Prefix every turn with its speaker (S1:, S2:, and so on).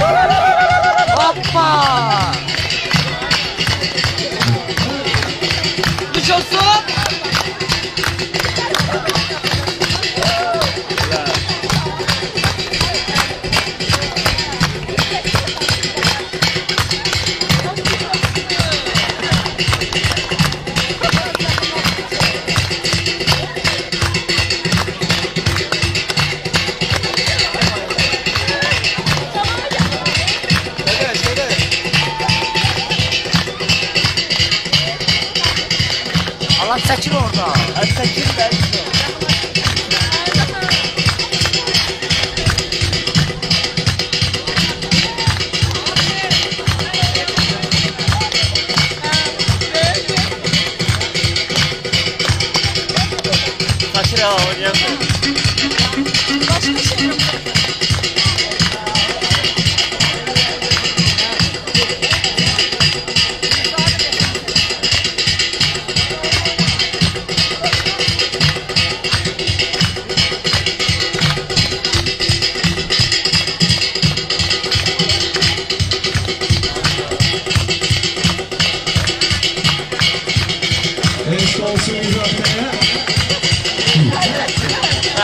S1: ¡Vamos!
S2: Allah saçın orada.
S1: Hatta kim ben? Taşıra oynayalım.